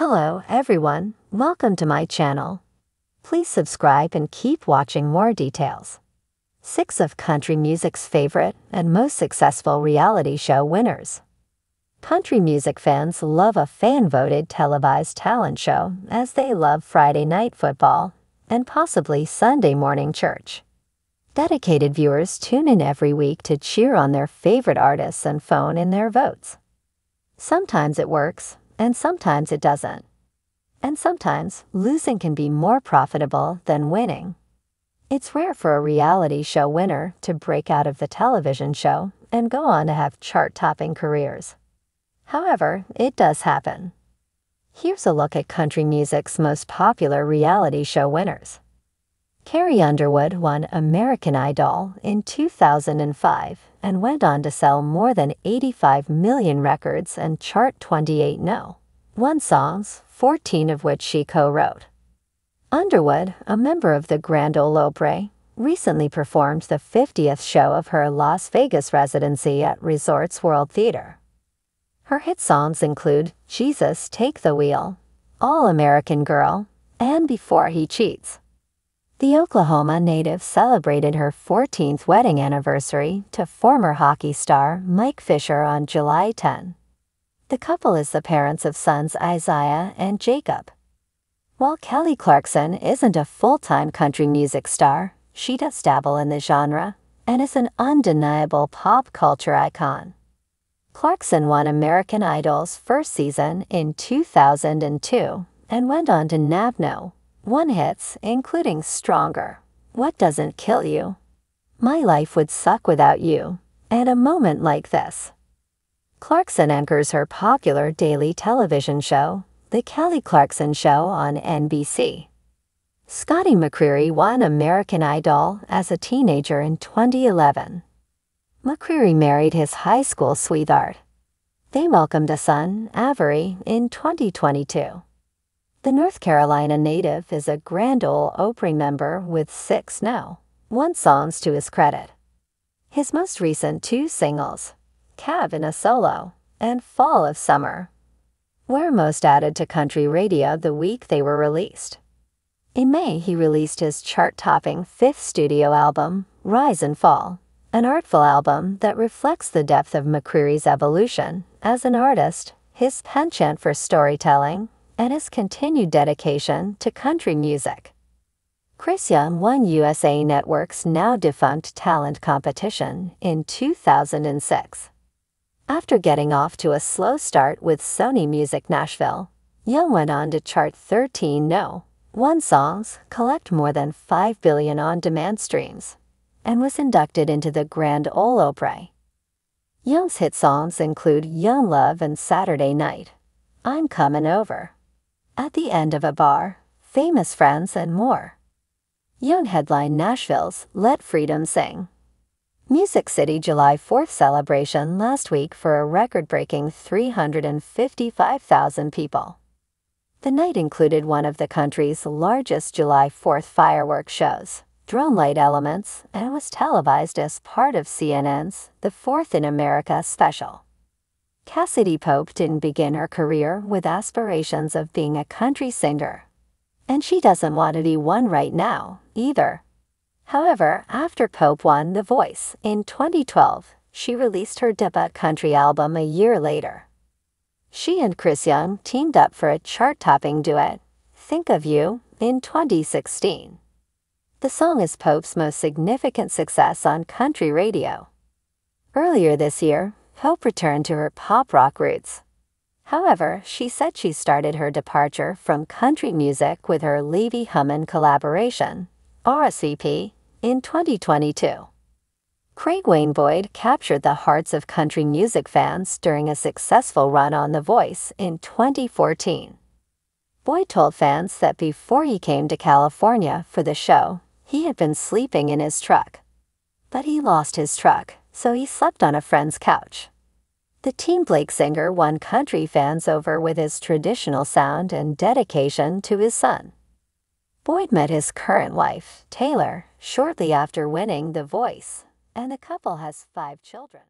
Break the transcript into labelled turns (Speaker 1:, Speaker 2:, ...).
Speaker 1: Hello, everyone. Welcome to my channel. Please subscribe and keep watching more details. Six of country music's favorite and most successful reality show winners. Country music fans love a fan voted televised talent show as they love Friday night football and possibly Sunday morning church. Dedicated viewers tune in every week to cheer on their favorite artists and phone in their votes. Sometimes it works, and sometimes it doesn't. And sometimes losing can be more profitable than winning. It's rare for a reality show winner to break out of the television show and go on to have chart topping careers. However, it does happen. Here's a look at country music's most popular reality show winners. Carrie Underwood won American Idol in 2005 and went on to sell more than 85 million records and chart 28 no. One songs, 14 of which she co-wrote. Underwood, a member of the Grand Ole Opry, recently performed the 50th show of her Las Vegas residency at Resorts World Theater. Her hit songs include Jesus Take the Wheel, All American Girl, and Before He Cheats. The Oklahoma native celebrated her 14th wedding anniversary to former hockey star Mike Fisher on July 10. The couple is the parents of sons Isaiah and Jacob. While Kelly Clarkson isn't a full-time country music star, she does dabble in the genre and is an undeniable pop culture icon. Clarkson won American Idol's first season in 2002 and went on to NABNO, one hits, including Stronger, What Doesn't Kill You, My Life Would Suck Without You, and A Moment Like This. Clarkson anchors her popular daily television show, The Kelly Clarkson Show on NBC. Scotty McCreery won American Idol as a teenager in 2011. McCreery married his high school sweetheart. They welcomed a son, Avery, in 2022. The North Carolina native is a Grand Ole Opry member with six now, one songs to his credit. His most recent two singles, Cab in a Solo and Fall of Summer, were most added to country radio the week they were released. In May, he released his chart-topping fifth studio album, Rise and Fall, an artful album that reflects the depth of McCreery's evolution as an artist, his penchant for storytelling, and his continued dedication to country music. Chris Young won USA Network's now defunct talent competition in 2006. After getting off to a slow start with Sony Music Nashville, Young went on to chart 13 No. 1 songs, collect more than 5 billion on-demand streams, and was inducted into the Grand Ole Opry. Young's hit songs include Young Love and Saturday Night, I'm Coming Over, at the end of a bar, famous friends, and more. Young headline Nashville's Let Freedom Sing. Music City July 4th celebration last week for a record breaking 355,000 people. The night included one of the country's largest July 4th fireworks shows, Drone Light Elements, and was televised as part of CNN's The Fourth in America special. Cassadee Pope didn't begin her career with aspirations of being a country singer. And she doesn't want to be one right now, either. However, after Pope won The Voice in 2012, she released her debut country album a year later. She and Chris Young teamed up for a chart-topping duet, Think of You, in 2016. The song is Pope's most significant success on country radio. Earlier this year, Pope returned to her pop rock roots. However, she said she started her departure from country music with her Levi Hummon collaboration, RCP, in 2022. Craig Wayne Boyd captured the hearts of country music fans during a successful run on The Voice in 2014. Boyd told fans that before he came to California for the show, he had been sleeping in his truck. But he lost his truck so he slept on a friend's couch. The Team Blake singer won country fans over with his traditional sound and dedication to his son. Boyd met his current wife, Taylor, shortly after winning The Voice, and the couple has five children.